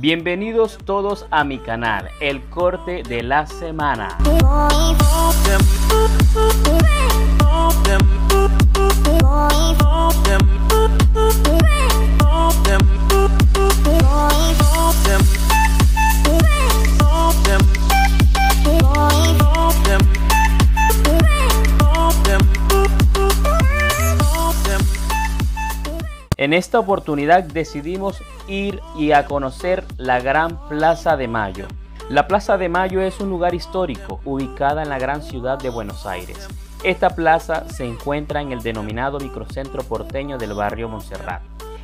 Bienvenidos todos a mi canal, el corte de la semana. Esta oportunidad decidimos ir y a conocer la Gran Plaza de Mayo. La Plaza de Mayo es un lugar histórico ubicada en la gran ciudad de Buenos Aires. Esta plaza se encuentra en el denominado microcentro porteño del barrio Montserrat.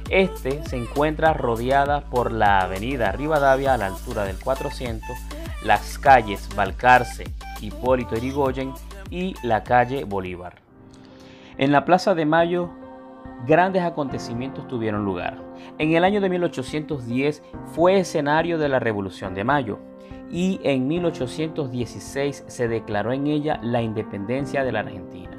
Este se encuentra rodeada por la avenida Rivadavia a la altura del 400, las calles Balcarce, Hipólito Yrigoyen y la calle Bolívar. En la Plaza de Mayo grandes acontecimientos tuvieron lugar. En el año de 1810 fue escenario de la Revolución de Mayo y en 1816 se declaró en ella la independencia de la Argentina.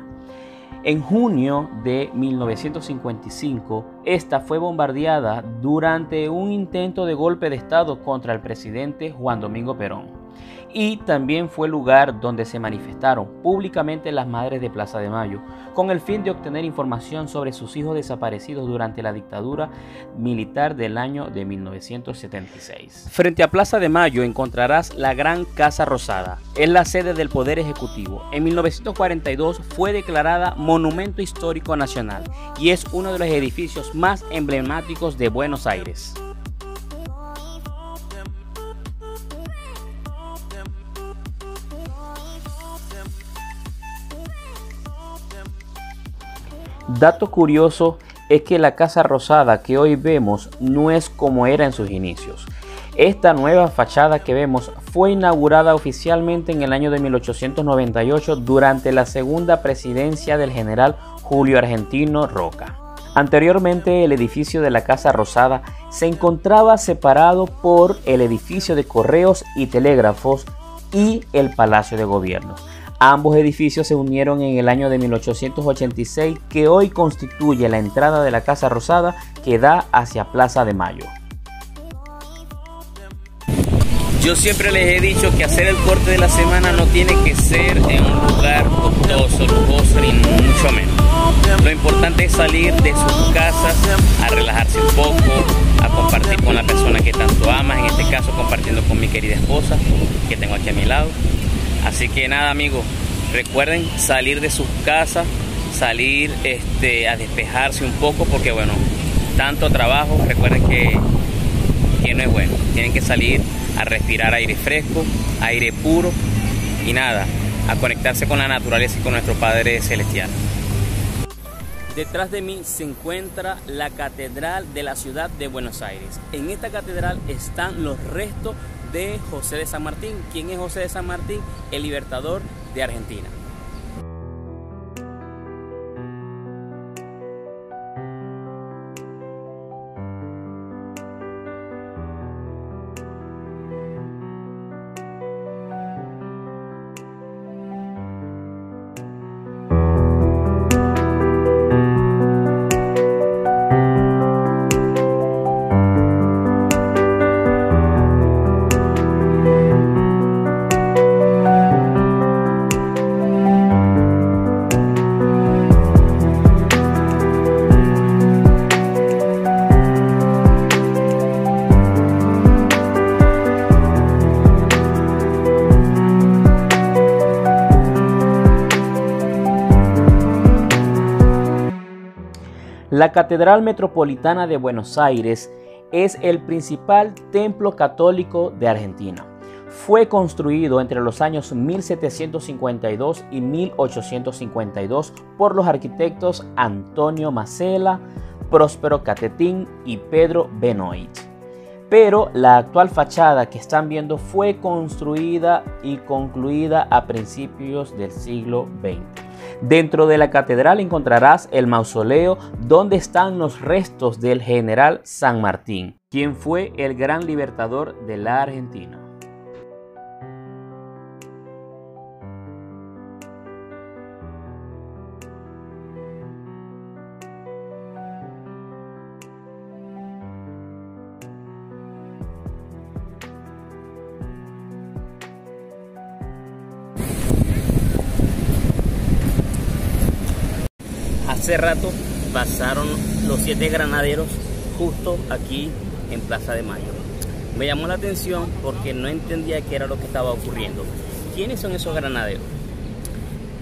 En junio de 1955, esta fue bombardeada durante un intento de golpe de Estado contra el presidente Juan Domingo Perón y también fue lugar donde se manifestaron públicamente las madres de Plaza de Mayo, con el fin de obtener información sobre sus hijos desaparecidos durante la dictadura militar del año de 1976. Frente a Plaza de Mayo encontrarás la Gran Casa Rosada, es la sede del Poder Ejecutivo. En 1942 fue declarada Monumento Histórico Nacional y es uno de los edificios más emblemáticos de Buenos Aires. Dato curioso es que la Casa Rosada que hoy vemos no es como era en sus inicios. Esta nueva fachada que vemos fue inaugurada oficialmente en el año de 1898 durante la segunda presidencia del general Julio Argentino Roca. Anteriormente el edificio de la Casa Rosada se encontraba separado por el edificio de correos y telégrafos y el Palacio de Gobierno. Ambos edificios se unieron en el año de 1886 que hoy constituye la entrada de la Casa Rosada que da hacia Plaza de Mayo. Yo siempre les he dicho que hacer el corte de la semana no tiene que ser en un lugar costoso, lujoso, ni mucho menos. Lo importante es salir de sus casas a relajarse un poco, a compartir con la persona que tanto amas, en este caso compartiendo con mi querida esposa que tengo aquí a mi lado. Así que nada amigos, recuerden salir de sus casas, salir este, a despejarse un poco porque bueno, tanto trabajo, recuerden que, que no es bueno. Tienen que salir a respirar aire fresco, aire puro y nada, a conectarse con la naturaleza y con nuestro Padre Celestial. Detrás de mí se encuentra la Catedral de la Ciudad de Buenos Aires. En esta catedral están los restos de José de San Martín. ¿Quién es José de San Martín? El libertador de Argentina. La Catedral Metropolitana de Buenos Aires es el principal templo católico de Argentina. Fue construido entre los años 1752 y 1852 por los arquitectos Antonio Macela, Próspero Catetín y Pedro Benoit. Pero la actual fachada que están viendo fue construida y concluida a principios del siglo XX. Dentro de la catedral encontrarás el mausoleo donde están los restos del general San Martín, quien fue el gran libertador de la Argentina. Hace rato pasaron los siete granaderos justo aquí en Plaza de Mayo. Me llamó la atención porque no entendía qué era lo que estaba ocurriendo. ¿Quiénes son esos granaderos?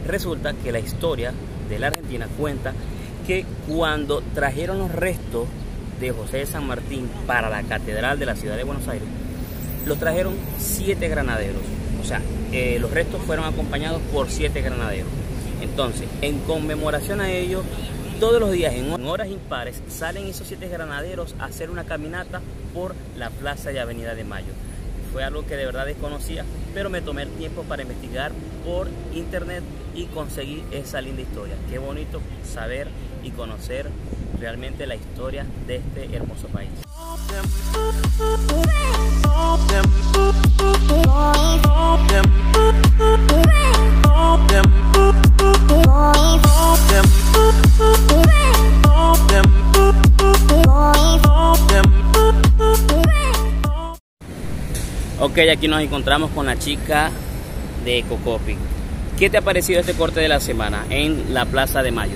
Resulta que la historia de la Argentina cuenta que cuando trajeron los restos de José de San Martín para la catedral de la ciudad de Buenos Aires, los trajeron siete granaderos. O sea, eh, los restos fueron acompañados por siete granaderos. Entonces, en conmemoración a ello, todos los días en horas impares salen esos siete granaderos a hacer una caminata por la plaza y avenida de Mayo. Fue algo que de verdad desconocía, pero me tomé el tiempo para investigar por internet y conseguí esa linda historia. Qué bonito saber y conocer realmente la historia de este hermoso país. Ok, aquí nos encontramos con la chica de Cocopi. ¿Qué te ha parecido este corte de la semana en la Plaza de Mayo?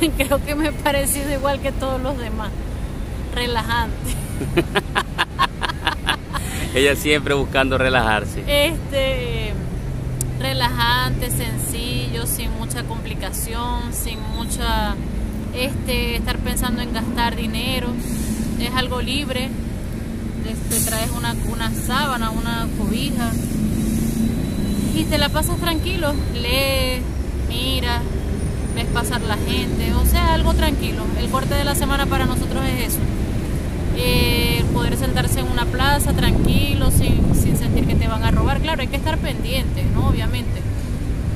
Creo que me ha parecido igual que todos los demás. Relajante. Ella siempre buscando relajarse. Este, relajante, sencillo, sin mucha complicación, sin mucha, este, estar pensando en gastar dinero. Es algo libre. Este, traes una, una sábana, una cobija y te la pasas tranquilo, lees, mira, ves pasar la gente, o sea, algo tranquilo. El corte de la semana para nosotros es eso. Eh, poder sentarse en una plaza tranquilo, sin, sentir que te van a robar. Claro, hay que estar pendiente, ¿no? Obviamente.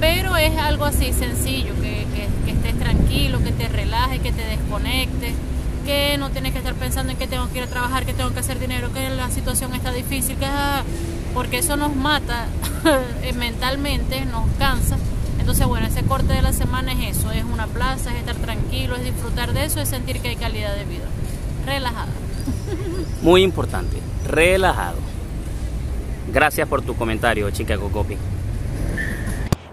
Pero es algo así sencillo, que, que, estés tranquilo, que te relajes, que te desconectes, que no tienes que estar pensando en que tengo que ir a trabajar, que tengo que hacer dinero, que la situación está difícil, que ah, porque eso nos mata mentalmente, nos cansa entonces, bueno, ese corte de la semana es eso, es una plaza, es estar tranquilo, es disfrutar de eso, es sentir que hay calidad de vida. Relajada. Muy importante, relajado. Gracias por tu comentario, chica Cocopi.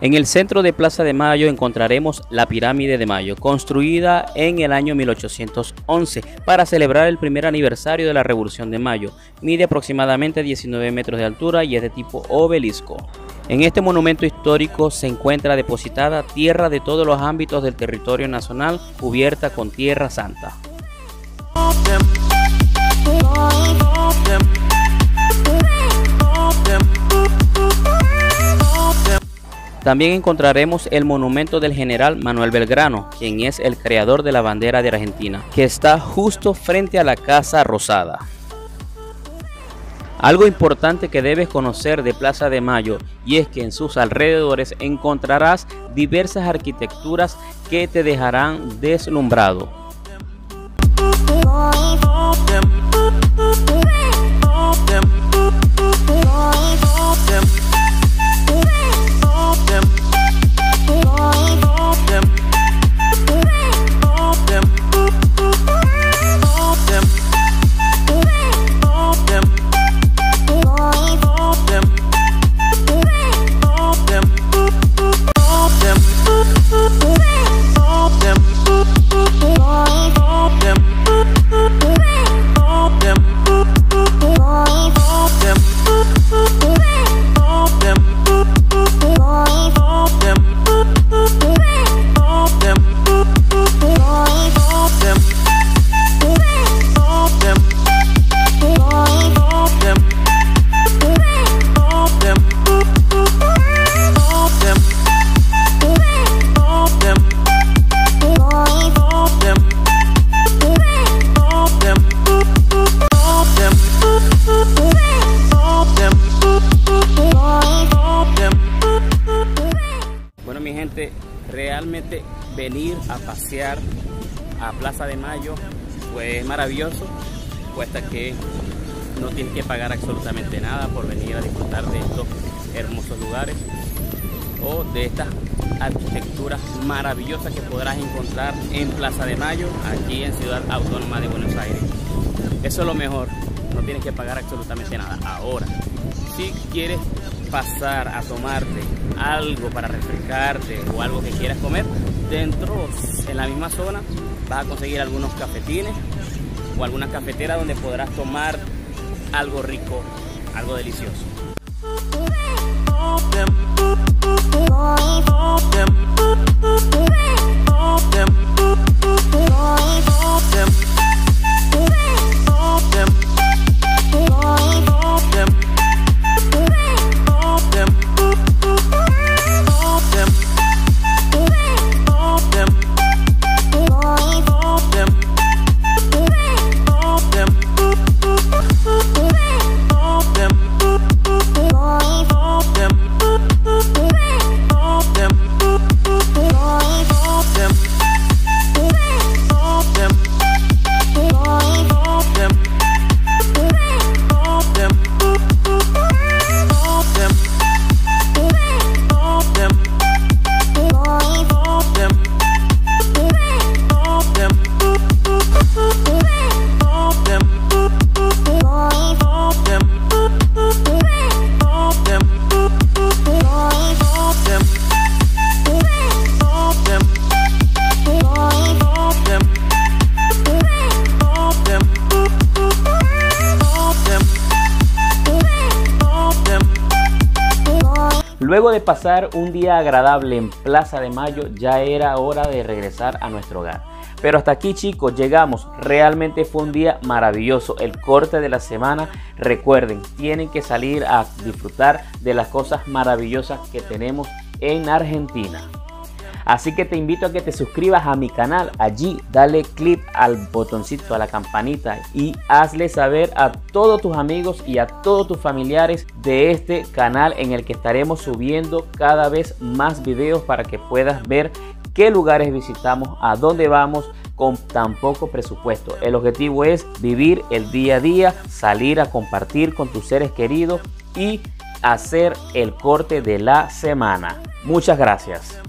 En el centro de Plaza de Mayo encontraremos la Pirámide de Mayo, construida en el año 1811 para celebrar el primer aniversario de la Revolución de Mayo. Mide aproximadamente 19 metros de altura y es de tipo obelisco. En este monumento histórico se encuentra depositada tierra de todos los ámbitos del territorio nacional cubierta con tierra santa. También encontraremos el monumento del general Manuel Belgrano, quien es el creador de la bandera de Argentina, que está justo frente a la Casa Rosada. Algo importante que debes conocer de Plaza de Mayo y es que en sus alrededores encontrarás diversas arquitecturas que te dejarán deslumbrado. Pasear a Plaza de Mayo fue maravilloso, cuesta que no tienes que pagar absolutamente nada por venir a disfrutar de estos hermosos lugares o de estas arquitecturas maravillosas que podrás encontrar en Plaza de Mayo, aquí en Ciudad Autónoma de Buenos Aires. Eso es lo mejor, no tienes que pagar absolutamente nada. Ahora, si quieres pasar a tomarte algo para refrescarte o algo que quieras comer, Dentro, en la misma zona, vas a conseguir algunos cafetines o alguna cafetera donde podrás tomar algo rico, algo delicioso. Luego de pasar un día agradable en Plaza de Mayo, ya era hora de regresar a nuestro hogar. Pero hasta aquí chicos, llegamos. Realmente fue un día maravilloso. El corte de la semana. Recuerden, tienen que salir a disfrutar de las cosas maravillosas que tenemos en Argentina. Así que te invito a que te suscribas a mi canal. Allí dale clic al botoncito, a la campanita y hazle saber a todos tus amigos y a todos tus familiares de este canal en el que estaremos subiendo cada vez más videos para que puedas ver qué lugares visitamos, a dónde vamos con tan poco presupuesto. El objetivo es vivir el día a día, salir a compartir con tus seres queridos y hacer el corte de la semana. Muchas gracias.